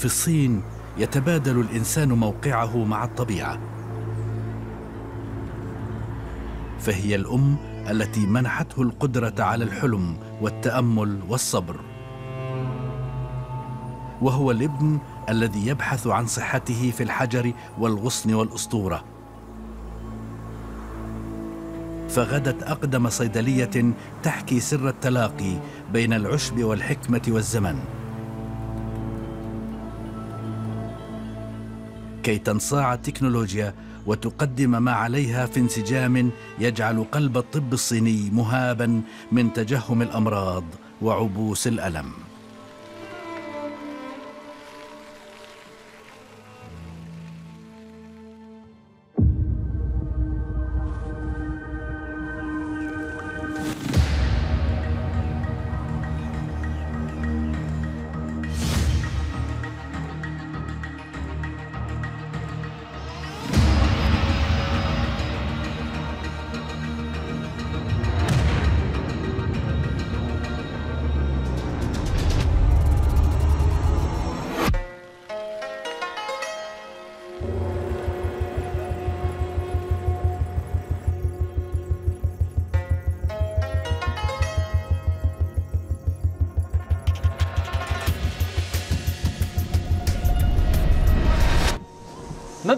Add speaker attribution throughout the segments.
Speaker 1: في الصين يتبادل الإنسان موقعه مع الطبيعة. فهي الأم التي منحته القدرة على الحلم والتأمل والصبر. وهو الابن الذي يبحث عن صحته في الحجر والغصن والأسطورة. فغدت أقدم صيدلية تحكي سر التلاقي بين العشب والحكمة والزمن. كي تنصاع التكنولوجيا وتقدم ما عليها في انسجام يجعل قلب الطب الصيني مهابا من تجهم الأمراض وعبوس الألم.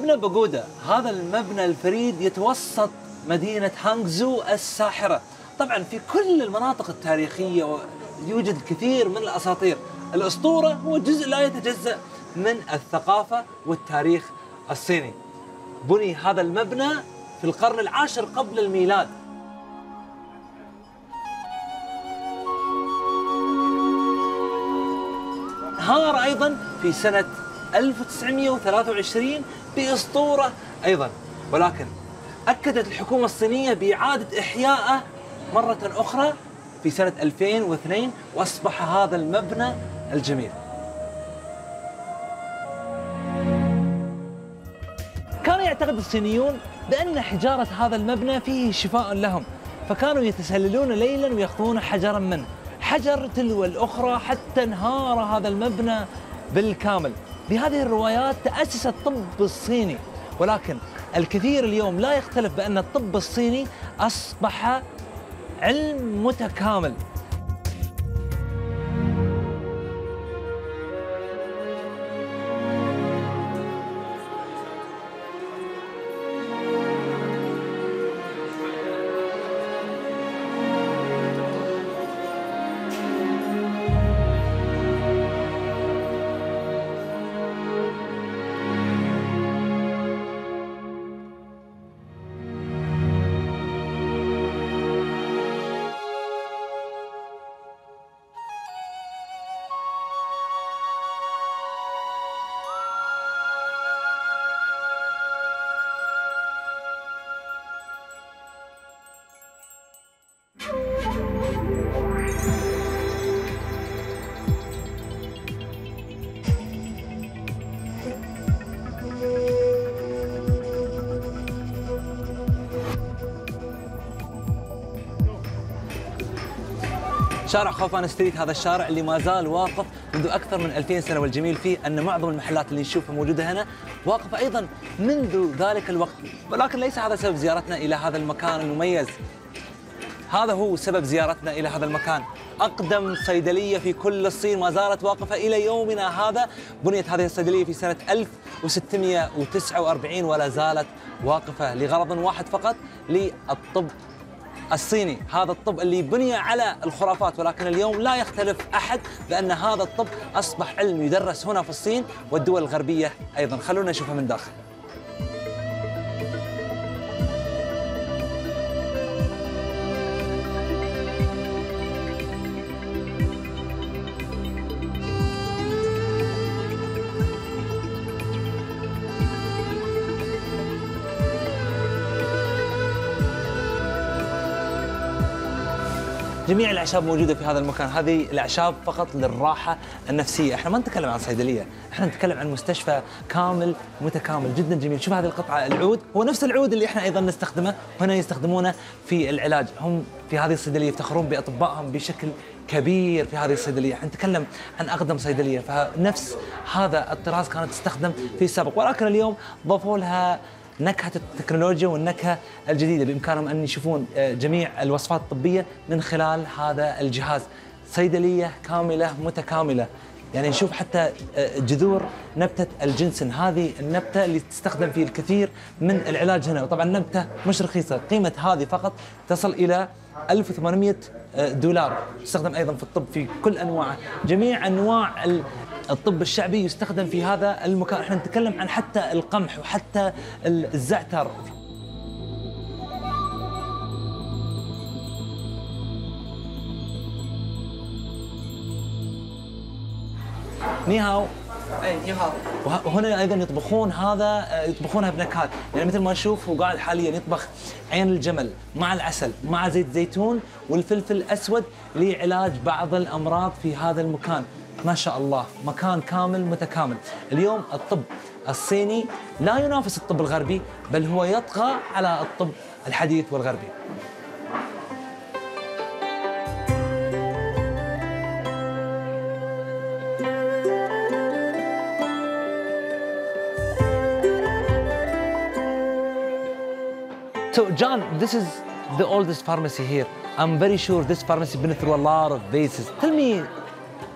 Speaker 2: مبنى بوغودا هذا المبنى الفريد يتوسط مدينة هانغزو الساحرة. طبعا في كل المناطق التاريخية يوجد الكثير من الأساطير. الأسطورة هو جزء لا يتجزأ من الثقافة والتاريخ الصيني. بني هذا المبنى في القرن العاشر قبل الميلاد. هار أيضا في سنة 1923 بأسطورة أيضا. ولكن أكدت الحكومة الصينية بإعادة إحيائه مرة أخرى في سنة 2002 وأصبح هذا المبنى الجميل. كان يعتقد الصينيون بأن حجارة هذا المبنى فيه شفاء لهم فكانوا يتسللون ليلا ويأخذون حجرا منه. حجر تلو الأخرى حتى انهار هذا المبنى بالكامل. بهذه الروايات تأسس الطب الصيني ولكن الكثير اليوم لا يختلف بأن الطب الصيني أصبح علم متكامل. شارع خوفان ستريت هذا الشارع اللي ما زال واقف منذ أكثر من 2000 سنة. والجميل فيه أن معظم المحلات اللي نشوفها موجودة هنا واقفة أيضا منذ ذلك الوقت. ولكن ليس هذا سبب زيارتنا إلى هذا المكان المميز. هذا هو سبب زيارتنا إلى هذا المكان. أقدم صيدلية في كل الصين ما زالت واقفة إلى يومنا هذا. بنيت هذه الصيدلية في سنة 1649 ولا زالت واقفة لغرض واحد فقط للطب الصيني هذا الطب اللي بني على الخرافات ولكن اليوم لا يختلف أحد بأن هذا الطب أصبح علم يدرس هنا في الصين والدول الغربية أيضا. خلونا نشوفه من داخل. جميع الأعشاب موجودة في هذا المكان. هذه الأعشاب فقط للراحة النفسية. إحنا ما نتكلم عن صيدلية. إحنا نتكلم عن مستشفى كامل متكامل جدا جميل. شوف هذه القطعة. العود هو نفس العود اللي إحنا أيضا نستخدمه. هنا يستخدمونه في العلاج. هم في هذه الصيدلية يفتخرون بأطبائهم بشكل كبير في هذه الصيدلية، إحنا نتكلم عن أقدم صيدلية. فنفس هذا الطراز كانت تستخدم في السابق. ولكن اليوم ضافوا لها نكهة التكنولوجيا والنكهة الجديدة بإمكانهم أن يشوفون آه، جميع الوصفات الطبية من خلال هذا الجهاز. صيدلية كاملة متكاملة. يعني نشوف حتى آه، جذور نبتة الجنسن هذه النبتة اللي تستخدم في الكثير من العلاج هنا وطبعا نبتة مش رخيصة قيمة هذه فقط تصل إلى 1800 دولار تستخدم أيضا في الطب في كل أنواعه جميع أنواع الطب الشعبي يستخدم في هذا المكان. إحنا نتكلم عن حتى القمح وحتى الزعتر. نيهاو.
Speaker 3: اي نيهاو.
Speaker 2: وهنا أيضا يطبخون هذا يطبخونها بنكهات. يعني مثل ما نشوف هو قاعد حاليا يطبخ عين الجمل مع العسل مع زيت زيتون والفلفل الأسود لعلاج بعض الأمراض في هذا المكان. ما شاء الله مكان كامل متكامل اليوم الطب الصيني لا ينافس الطب الغربي بل هو يطغى على الطب الحديث والغربي So, John, this is the oldest pharmacy here. I'm very sure this pharmacy been through a lot of phases. Tell me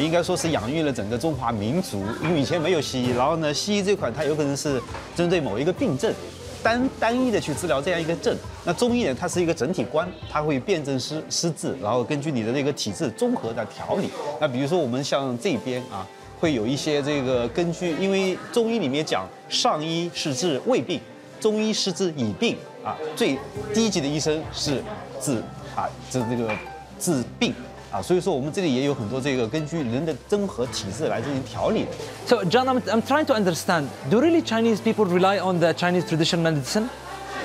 Speaker 4: 应该说是养育了整个中华民族。因为以前没有西医，然后呢，西医这款它有可能是针对某一个病症，单单一的去治疗这样一个症。那中医呢，它是一个整体观，它会辨证施施治，然后根据你的这个体质综合的调理。那比如说我们像这边啊，会有一些这个根据，因为中医里面讲上医是治未病，中医是治已病啊，最低级的医生是治啊治这个治病啊，所以说我们这里也有很多这个根据人的综合体质来进行调理的。
Speaker 2: So, John, I'm, I'm trying to understand do really Chinese people rely on the Chinese traditional medicine?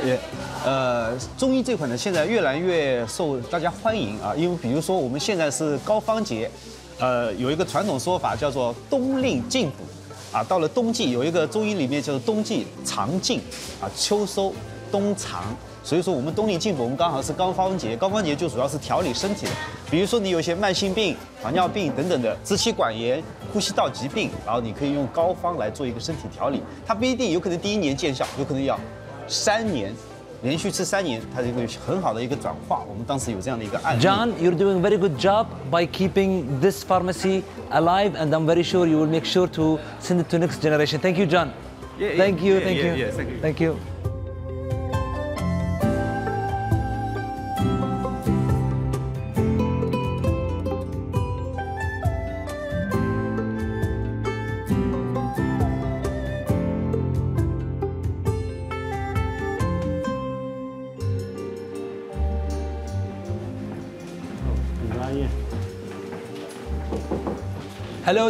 Speaker 4: 也，呃，中医这块呢，现在越来越受大家欢迎啊，因为比如说我们现在是高方节，呃，有一个传统说法叫做冬令进补，啊，到了冬季有一个中医里面叫做冬季藏进，啊，秋收冬藏。所以说，我们冬令进补，我们刚好是高方节，高方节就主要是调理身体的。比如说，你有一些慢性病、糖尿病等等的支气管炎、呼吸道疾病，然后你可以用膏方来做一个身体调理。它不一定有可能第一年见效，有可能要三年，连续吃三年，它这个很好的一个转化。我们当时有这样的一个案例。
Speaker 2: John, you're doing a very good job by keeping this pharmacy alive, and I'm very sure you will make sure to send it to next generation. Thank you, John.
Speaker 4: Yeah, yeah,
Speaker 2: thank you,
Speaker 4: yeah,
Speaker 2: thank,
Speaker 4: yeah,
Speaker 2: you.
Speaker 4: thank you.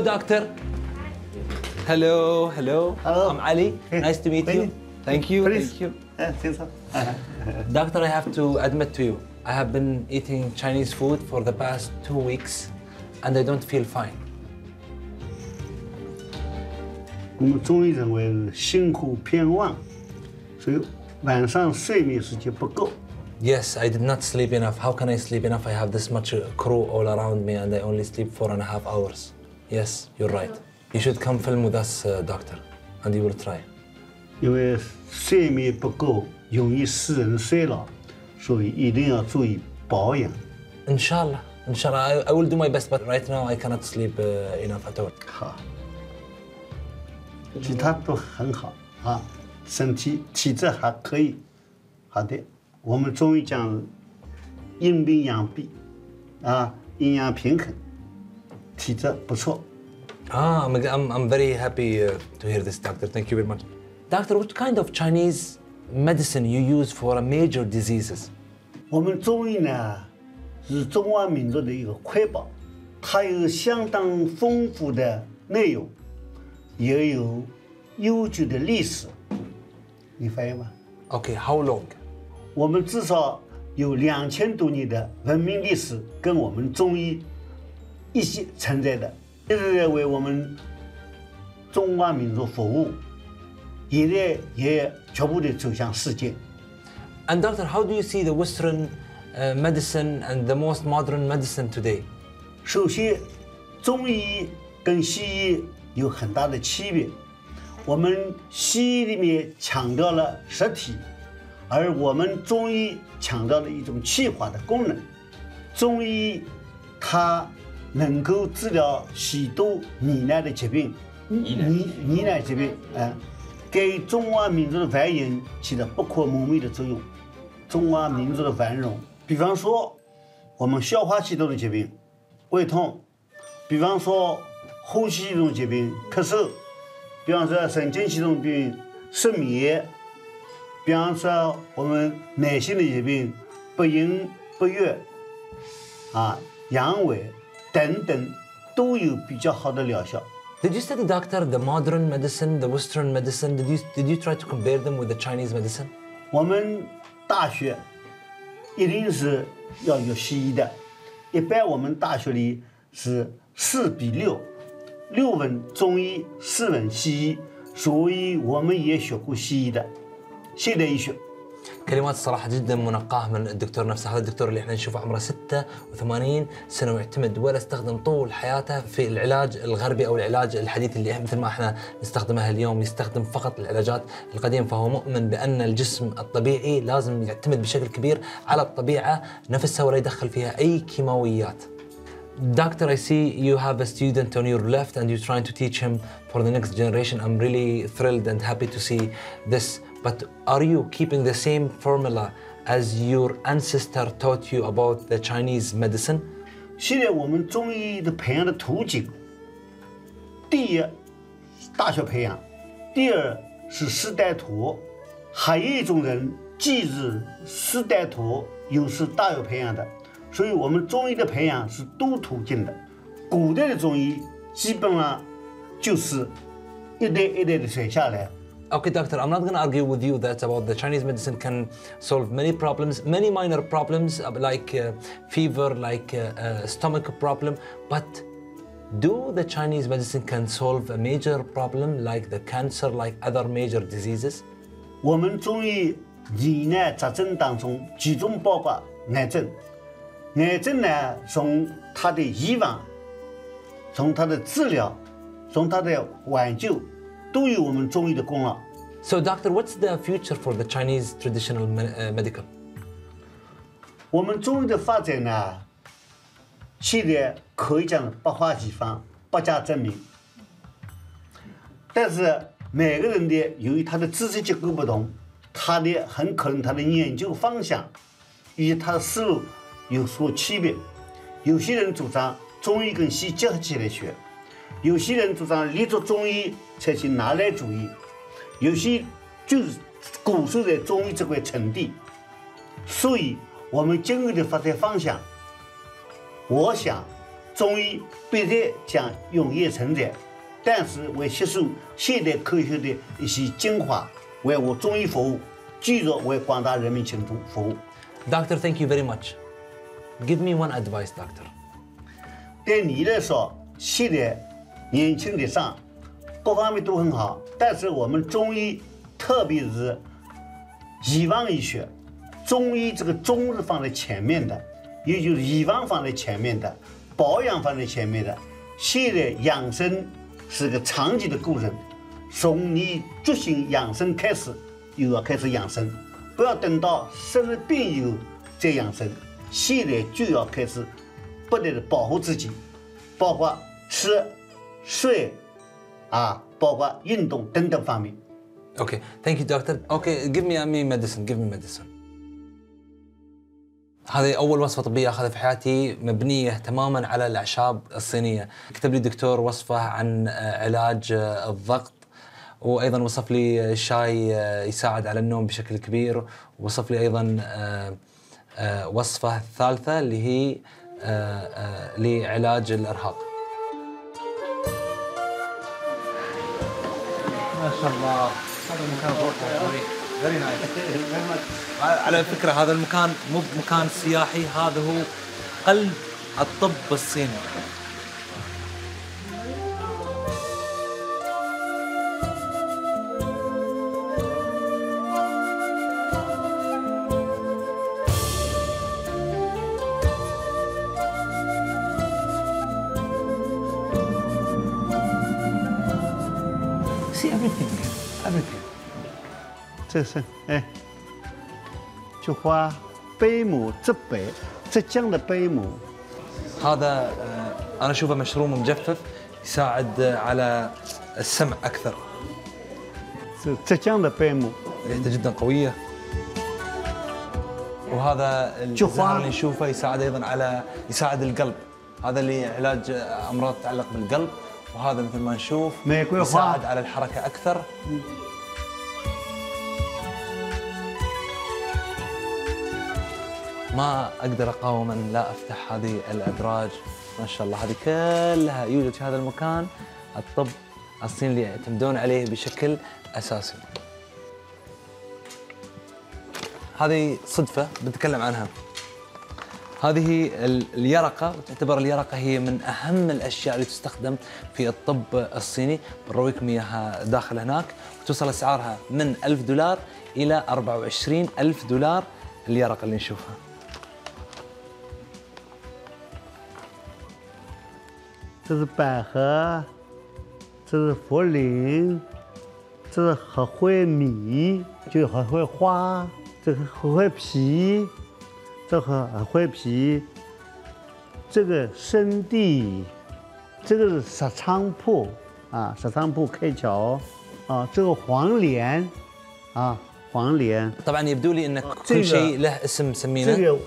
Speaker 2: doctor. Hello, hello.
Speaker 5: Hello.
Speaker 2: I'm Ali. Nice to meet you. Thank you.
Speaker 5: Please.
Speaker 2: Thank you.
Speaker 5: 哎，先生，
Speaker 2: Doctor, I have to admit to you, I have been eating Chinese food for the past two weeks and I don't feel fine.
Speaker 5: 我们中医认为辛苦偏旺，所以晚上睡眠时间不够。
Speaker 2: Yes, I did not sleep enough. How can I sleep enough? I have this much uh, crew all around me and I only sleep four and a half hours. Yes, you're right. You should come film with us, uh, doctor, and you will try.
Speaker 5: 因为睡眠不够容易使人衰老，所以一定要注意保养。
Speaker 2: Inshallah, inshallah, I, I will do my best, but right now I cannot sleep uh, enough at all.
Speaker 5: 好，其他都很好啊，身体体质还可以。好的，我们中医讲阴病阳病， 啊，营养平衡， 体质不错。
Speaker 2: Ah, I'm, I'm, I'm very happy uh, to hear this, doctor. Thank you very much. Doctor, what kind of Chinese medicine you use for major diseases?
Speaker 5: 我们中医呢是中华民族的一个瑰宝，它有相当丰富的内容，也有悠久的历史。你发现吗？
Speaker 2: Okay, how long?
Speaker 5: 我们至少有两千多年的文明历史，跟我们中医 一起存在的，一直在为我们中华民族服务，现在也逐步的走向世界。
Speaker 2: And doctor, how do you see the Western uh, medicine and the most modern medicine today?
Speaker 5: 首先，中医跟西医有很大的区别。我们西医里面强调了实体，而我们中医强调了一种气化的功能。中医它能够治疗许多疑难的疾病，疑疑难疾病，嗯，给中华民族的繁荣起了不可磨灭的作用。中华民族的繁荣，比方说我们消化系统的疾病，胃痛，比方说呼吸系统疾病，咳嗽，比方说神经系统病，失眠，比方说我们男性的疾病，不孕不育，啊，阳痿等等，都有比较好的疗效。
Speaker 2: Did you study, doctor, the modern medicine, the Western medicine? Did you did you try to compare them with the Chinese medicine?
Speaker 5: 我们大学一定是要有西医的，一般我们大学里是四比六，六门中医，四门西医，所以我们也学过西医的现代医学。
Speaker 2: كلمات الصراحة جدا منقاة من الدكتور نفسه هذا الدكتور اللي إحنا نشوفه عمره 86 سنة ويعتمد ولا استخدم طول حياته في العلاج الغربي أو العلاج الحديث اللي مثل ما إحنا نستخدمه اليوم يستخدم فقط العلاجات القديمة فهو مؤمن بأن الجسم الطبيعي لازم يعتمد بشكل كبير على الطبيعة نفسها ولا يدخل فيها أي كيماويات Doctor, I see you have a student on your left and you're trying to teach him for the next generation. I'm really thrilled and happy to see this. But are you keeping the same formula as your ancestor taught you about the Chinese medicine?
Speaker 5: 现在我们中医的培养的途径，第一，大学培养；第二是师带徒，还有一种人既是师带徒，又是大学培养的。所以，我们中医的培养是多途径的。古代的中医基本上就是一代一代的传下来。
Speaker 2: Okay, doctor, I'm not going to argue with you that about the Chinese medicine can solve many problems, many minor problems uh, like uh, fever, like uh, uh, stomach problem, but do the Chinese medicine can solve a major problem like the cancer, like other major diseases?
Speaker 5: 我们中医疑难杂症当中，其中包括癌症。癌症呢，从它的预防，从它的治疗，从它的挽救，都有我们中医的功劳。
Speaker 2: So, doctor, what's the future for the Chinese traditional medical?
Speaker 5: 我们中医的发展呢，现在可以讲百花齐放，百家争鸣。但是每个人的由于他的知识结构不同，他的很可能他的研究方向以及他的思路有所区别。有些人主张中医跟西医结合起来学，有些人主张立足中医采取拿来主义，有些就是固守在中医这块沉地。所以，我们今后的发展方向，我想中医必然将永远存在，但是会吸收现代科学的一些精华，为我中医服务，继续为广大人民群众服务。
Speaker 2: Doctor, thank you very much. Give me one advice, doctor.
Speaker 5: 对你来说，现在年轻的上，各方面都很好，但是我们中医，特别是预防医学，中医这个中是放在前面的，也就是预防放在前面的，保养放在前面的。现在养生是个长期的过程，从你决心养生开始，又要开始养生，不要等到生了病以后再养生，现在就要开始不断的保护自己，包括吃、睡，啊，包括运动等等方面。
Speaker 2: Okay, thank you, doctor. Okay, give me, me medicine. Give me medicine. هذه اول وصفه طبيه اخذها في حياتي مبنيه تماما على الاعشاب الصينيه كتب لي الدكتور وصفه عن آه، علاج آه، الضغط وايضا وصف لي شاي آه، يساعد على النوم بشكل كبير ووصف لي ايضا آه، آه، وصفه ثالثه اللي هي آه، آه، لعلاج الارهاق شاء الله. هذا المكان very nice على فكرة هذا المكان مو بمكان سياحي هذا هو قلب الطب الصيني.
Speaker 5: 这是哎，菊花贝母浙北，浙江的贝母，
Speaker 2: هذا آه، انا اشوفه مشروم مجفف يساعد آه، على السمع اكثر
Speaker 5: 是浙江的贝母。
Speaker 2: ريحته جدا قويه وهذا
Speaker 5: جوفان.
Speaker 2: الزهر اللي نشوفه يساعد ايضا على يساعد القلب هذا اللي علاج آه، امراض تتعلق بالقلب وهذا مثل ما نشوف
Speaker 5: ميكوي
Speaker 2: يساعد
Speaker 5: خوا.
Speaker 2: على الحركه اكثر ما أقدر أقاوم أن لا أفتح هذه الأدراج. ما شاء الله هذه كلها يوجد في هذا المكان. الطب الصيني اللي يعتمدون عليه بشكل أساسي. هذه صدفة بنتكلم عنها. هذه ال- اليرقة وتعتبر اليرقة هي من أهم الأشياء اللي تستخدم في الطب الصيني. بنرويكم إياها داخل هناك. وتوصل أسعارها من 1000 دولار إلى 24 ألف دولار. اليرقة اللي نشوفها.
Speaker 5: 这是百合，这是茯苓，这是荷花米，就是荷花花，这个荷花皮，这个荷花皮，这个生地，这个是石菖蒲啊，石菖蒲开窍啊，这个黄连啊，黄连，
Speaker 2: طبعا يبدو لي أن
Speaker 5: 这个-
Speaker 2: كل شيء له اسم
Speaker 5: 这
Speaker 2: مسمينه
Speaker 5: 个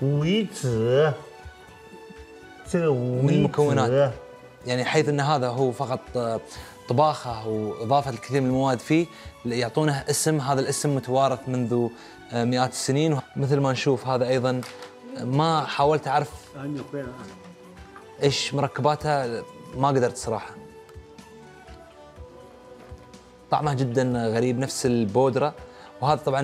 Speaker 5: 五味子，这个五
Speaker 2: من
Speaker 5: 味
Speaker 2: المكونات
Speaker 5: 子。
Speaker 2: يعني حيث أن هذا هو فقط آه، طباخة وإضافة الكثير من المواد فيه يعطونه اسم هذا الاسم متوارث منذ آه، مئات السنين مثل ما نشوف هذا أيضا آه، ما حاولت
Speaker 5: أعرف
Speaker 2: إيش مركباتها ما قدرت صراحة. طعمه جدا غريب نفس البودرة. وهذا طبعا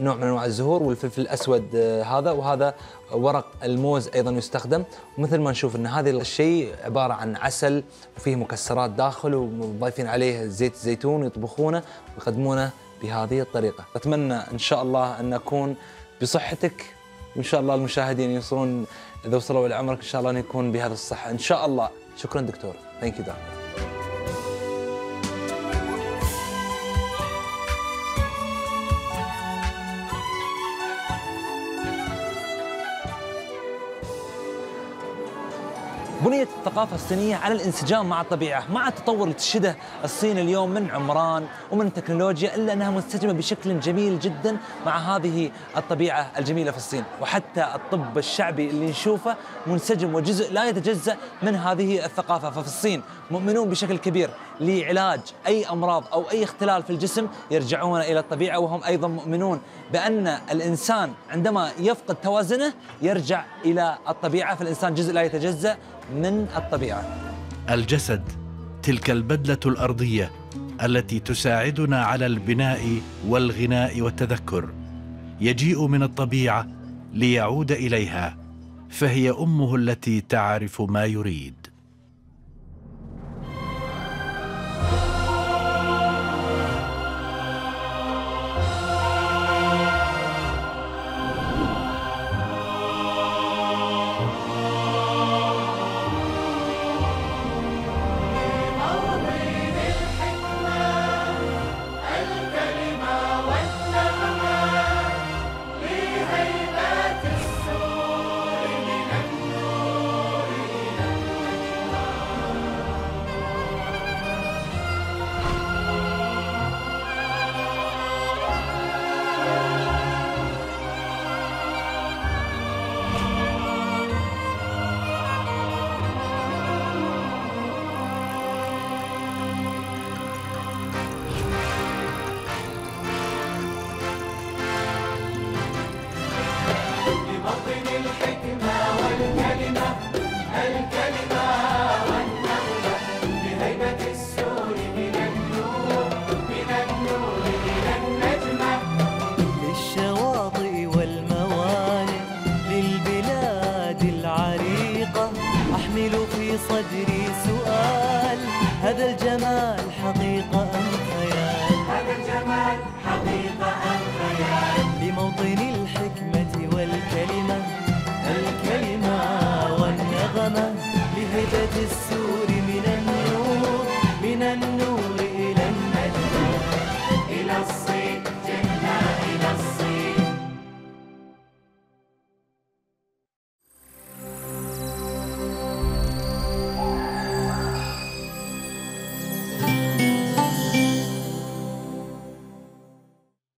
Speaker 2: نوع من أنواع الزهور والفلفل الأسود آه، هذا وهذا ورق الموز أيضا يستخدم. ومثل ما نشوف إن هذا الشيء عبارة عن عسل وفيه مكسرات داخل وضايفين عليه زيت الزيتون يطبخونه ويقدمونه بهذه الطريقة. أتمنى إن شاء الله أن أكون بصحتك. وان شاء الله المشاهدين يوصلون اذا وصلوا إلى عمرك إن شاء الله أن يكون بهذا الصحة. إن شاء الله. شكرا دكتور. ثانك يو دكتور بنيت الثقافة الصينية على الانسجام مع الطبيعة مع التطور اللي تشهده الصين اليوم من عمران ومن تكنولوجيا إلا أنها منسجمة بشكل جميل جدا مع هذه الطبيعة الجميلة في الصين. وحتى الطب الشعبي اللي نشوفه منسجم وجزء لا يتجزأ من هذه الثقافة. ففي الصين مؤمنون بشكل كبير لعلاج أي أمراض أو أي اختلال في الجسم يرجعون إلى الطبيعة وهم أيضا مؤمنون بأن الإنسان عندما يفقد توازنه يرجع إلى الطبيعة. فالإنسان جزء لا يتجزأ من الطبيعة.
Speaker 1: الجسد تلك البدلة الأرضية التي تساعدنا على البناء والغناء والتذكر. يجيء من الطبيعة ليعود إليها فهي أمه التي تعرف ما يريد.
Speaker 6: something